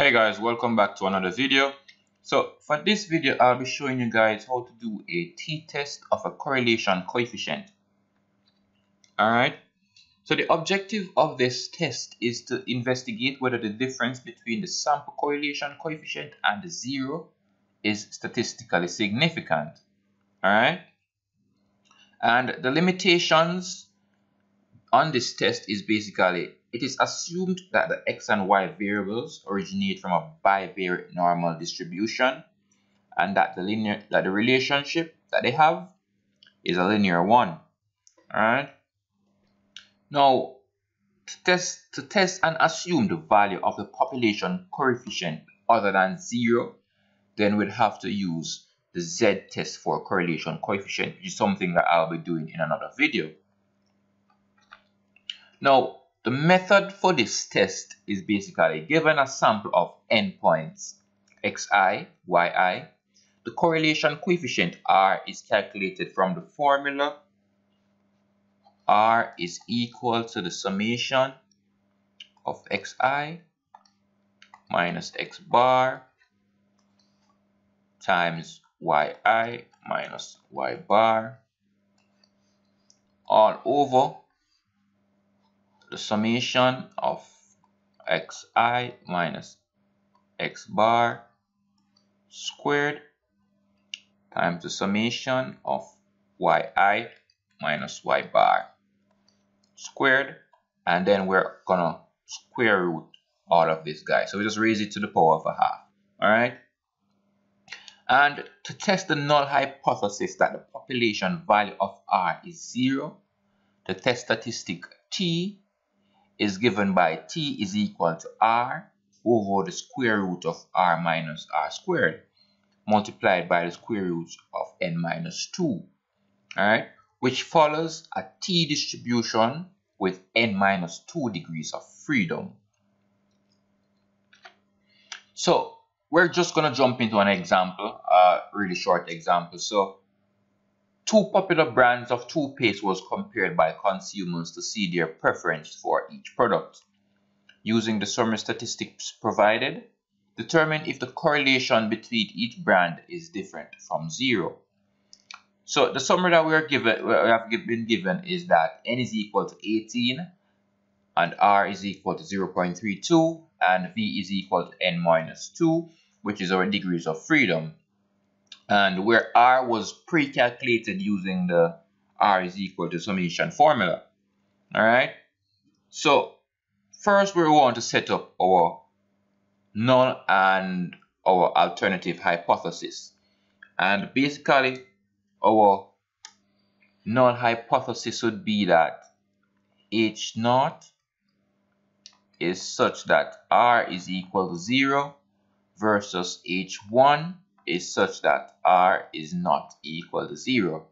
Hey guys, welcome back to another video. So for this video, I'll be showing you guys how to do a t-test of a correlation coefficient. Alright, so the objective of this test is to investigate whether the difference between the sample correlation coefficient and zero is statistically significant. Alright, and the limitations on this test is basically it is assumed that the x and y variables originate from a bivariate normal distribution and that the linear that the relationship that they have is a linear one. Alright. Now to test to test and assume the value of the population coefficient other than zero, then we'd have to use the z test for correlation coefficient, which is something that I'll be doing in another video. Now, the method for this test is basically given a sample of n points, xi, yi. The correlation coefficient r is calculated from the formula r is equal to the summation of xi minus x bar times yi minus y bar all over the summation of xi minus x bar squared times the summation of yi minus y bar squared. And then we're gonna square root all of this guy so we just raise it to the power of a half. All right? And to test the null hypothesis that the population value of r is zero the test statistic t is given by t is equal to r over the square root of r minus r squared multiplied by the square root of n minus 2 alright which follows a t distribution with n minus 2 degrees of freedom. So we're just going to jump into an example a really short example. So Two popular brands of toothpaste was compared by consumers to see their preference for each product. Using the summary statistics provided, determine if the correlation between each brand is different from zero. So the summary that we are given, we have been given is that n is equal to 18 and r is equal to 0.32 and v is equal to n minus 2 which is our degrees of freedom and where r was pre-calculated using the r is equal to summation formula. All right? So first we want to set up our null and our alternative hypothesis. And basically our null hypothesis would be that h naught is such that r is equal to 0 versus h1 is such that r is not equal to 0.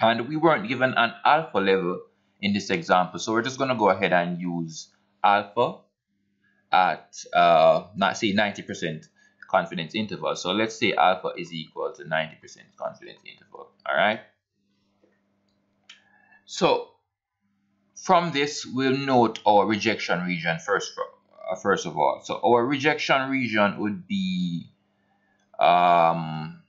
And we weren't given an alpha level in this example, so we're just going to go ahead and use alpha at, uh, say 90% confidence interval. So let's say alpha is equal to 90% confidence interval, all right? So from this, we'll note our rejection region first, uh, first of all. So our rejection region would be um,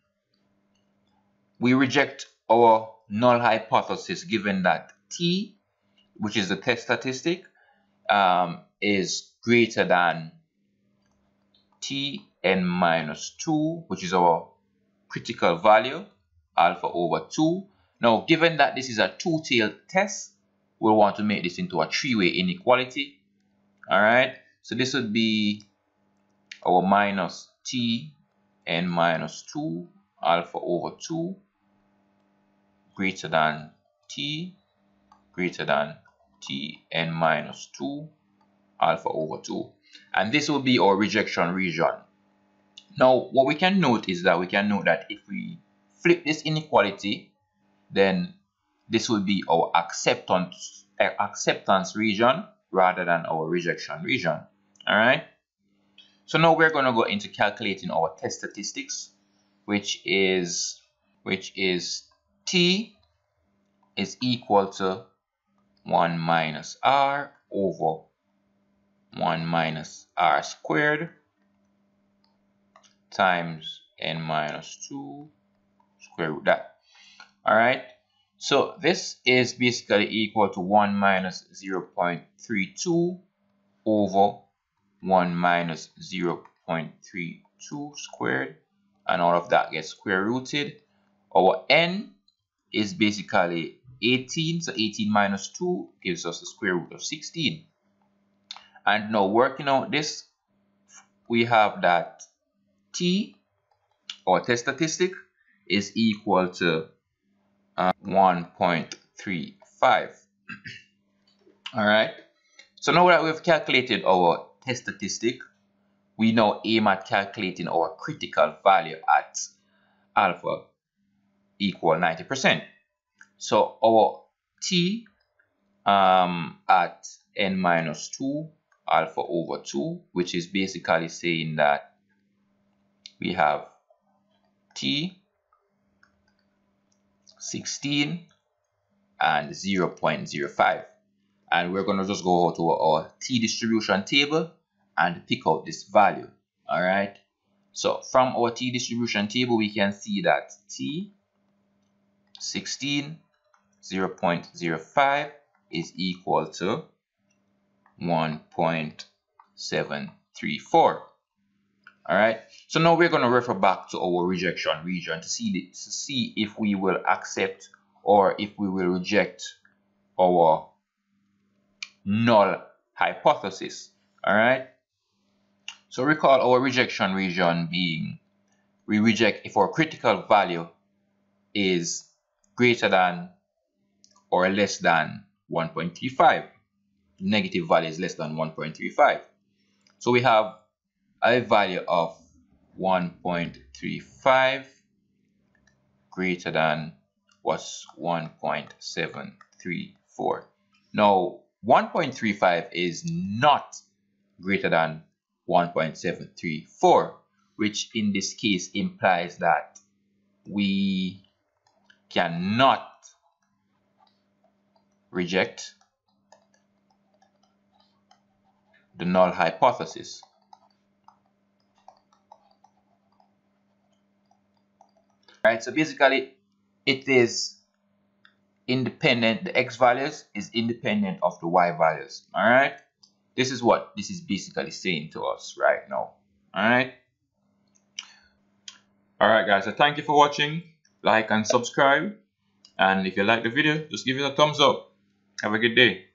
we reject our null hypothesis given that t, which is the test statistic, um, is greater than t n minus 2, which is our critical value, alpha over 2. Now, given that this is a two-tailed test, we'll want to make this into a three-way inequality. All right, so this would be our minus t n minus 2 alpha over 2 greater than t greater than t n minus 2 alpha over 2 and this will be our rejection region. Now what we can note is that we can note that if we flip this inequality then this will be our acceptance uh, acceptance region rather than our rejection region. All right so now we're going to go into calculating our test statistics, which is which is t is equal to 1 minus r over 1 minus r squared times n minus 2 square root that. Alright, so this is basically equal to 1 minus 0 0.32 over 1 minus 0 0.32 squared and all of that gets square rooted. Our n is basically 18, so 18 minus 2 gives us the square root of 16. And now working out this, we have that t, or test statistic, is equal to uh, 1.35. Alright, so now that we've calculated our test statistic, we now aim at calculating our critical value at alpha equal 90%. So our t um, at n minus 2 alpha over 2, which is basically saying that we have t 16 and 0.05 and we're going to just go to our t distribution table and pick out this value all right? So from our t distribution table we can see that t 16 0.05 is equal to 1.734 all right? So now we're going to refer back to our rejection region to see to see if we will accept or if we will reject our null hypothesis all right? So recall our rejection region being we reject if our critical value is greater than or less than 1.35 negative value is less than 1.35 so we have a value of 1.35 greater than was 1.734 now 1.35 is not greater than 1.734 which in this case implies that we cannot reject the null hypothesis. Right, so basically it is independent, the x values is independent of the y values. Alright, this is what this is basically saying to us right now. Alright, alright guys, so thank you for watching, like and subscribe, and if you like the video, just give it a thumbs up. Have a good day.